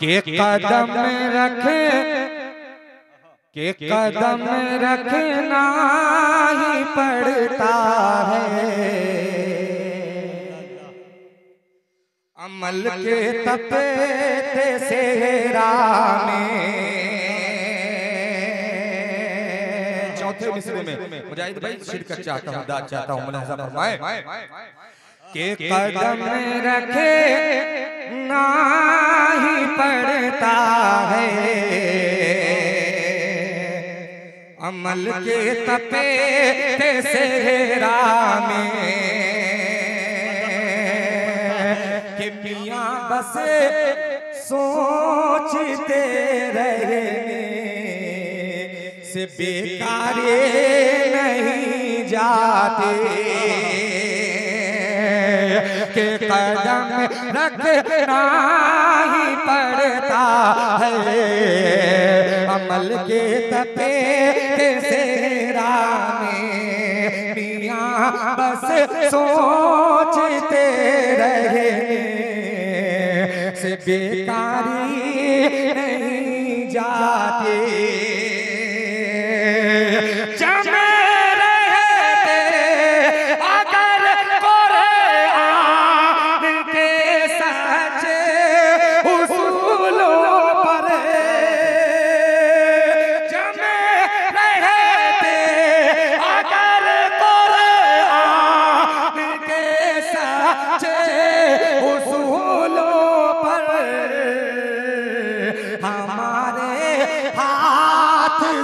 के कदम रखे, के कदम रखना ही पड़ता है। अमल के तपे सेहरा में। चौथे मिसरे में, मुजाहिद भाई शिरकत चाहता हूँ, दाद चाहता हूँ के कदम रखे ना ही पड़ता है। अमल के तपे सेहरा में कि मियाँ बस सोचते रहने से बेकारे नहीं जाते। के कदम रखना ही पड़ता है। अमल के तपे के सेरा मियाँ बस सोचते रहे। से बेकारी नहीं जाते।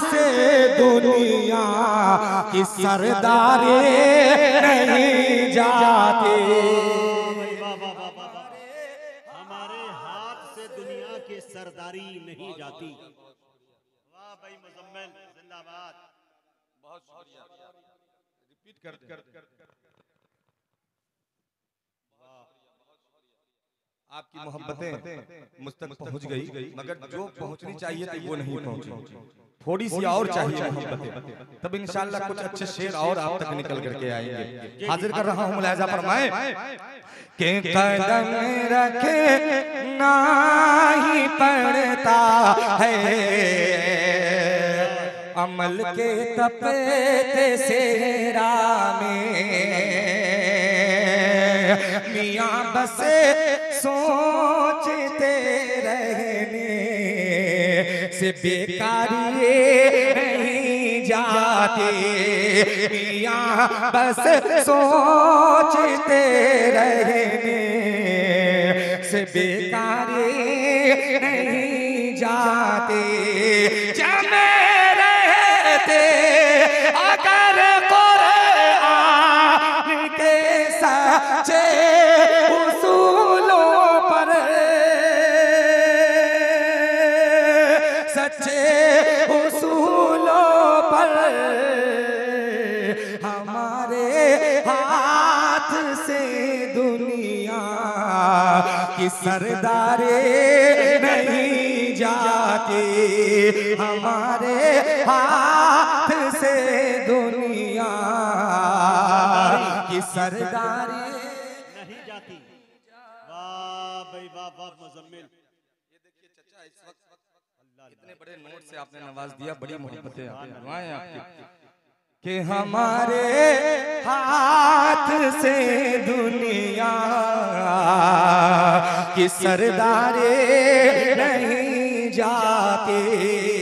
से दुनिया की सरदारी नहीं जाती। हमारे हाथ से दुनिया की सरदारी नहीं जाती। वाह भाई मुजम्मिल जिंदाबाद। बहुत शुक्रिया। रिपीट कर कर आपकी मोहब्बतें मुझ तक पहुँच गई मगर जो पहुंचनी चाहिए थी वो नहीं पहुँची। थोड़ी सी और चाहिए मोहब्बतें। तब इंशाल्लाह कुछ अच्छे शेर और आप तक निकल करके आएँगे। हाजिर कर रहा हूँ मुलाजा फरमाए। के कदम रखे ना ही पड़ता है। अमल के तपे सेरा में। मियाँ बस सोचते रहने से बेकारी नहीं जाते। मियाँ बस सोचते रहने से बेकारी नहीं जाते। जमे सच्चे उसूलों पर हमारे हाथ से दुनिया की सरदारे नहीं जाती। हमारे हाथ से दुनिया की सरदारी नहीं जाती। वाह भाई वाह वाह मुजम्मिल। ये देखिए चचा इस वक्त इतने बड़े नोट से आपने नवाज़ दिया बड़ी मोहब्बत आपकी। कि हमारे हाथ से दुनिया की सरदारे नहीं जाते।